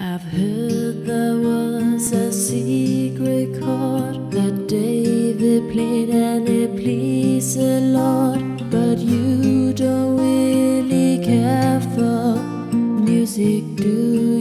I've heard there was a secret chord that David played and it pleased the Lord, but you don't really care for music, do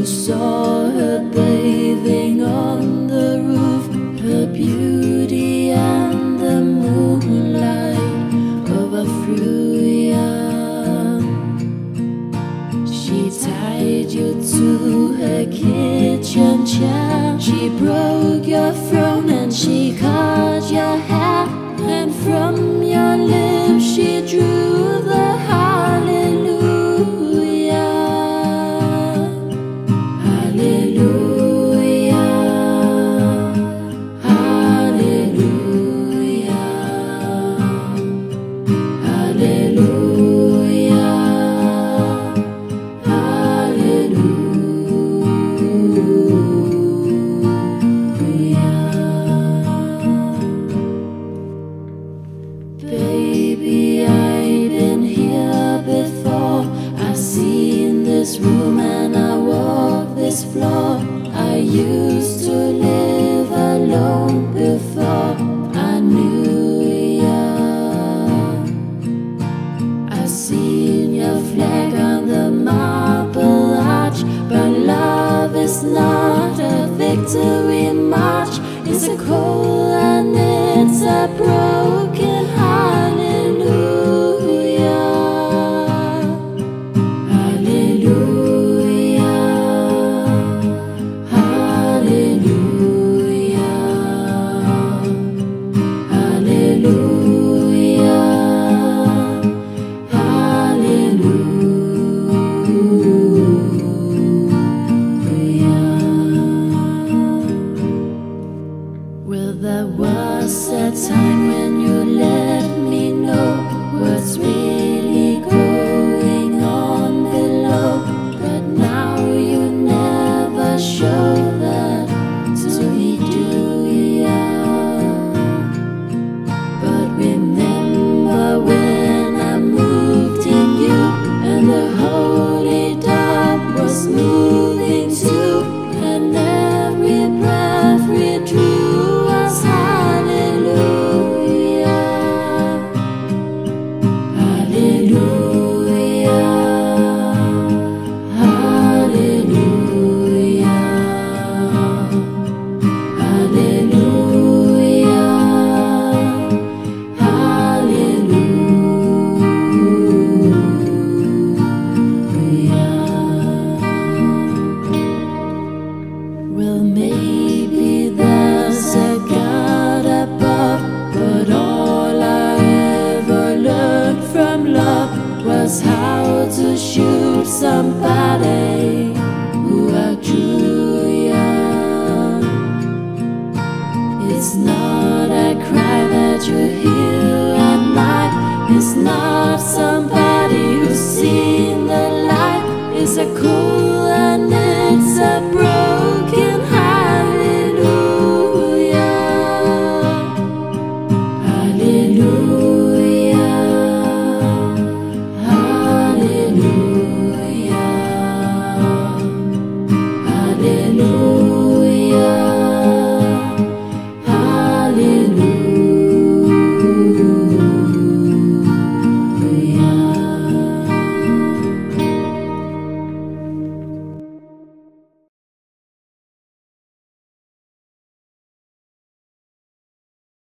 You saw her bathing on the roof, her beauty and the moonlight overthrew you. She tied you to her kitchen chair. She broke your throne and she cut your hair. And from your lips she drew the is not a victory march. It's a cold and it's a broken how to shoot somebody who outdrew you. It's not a cry that you hear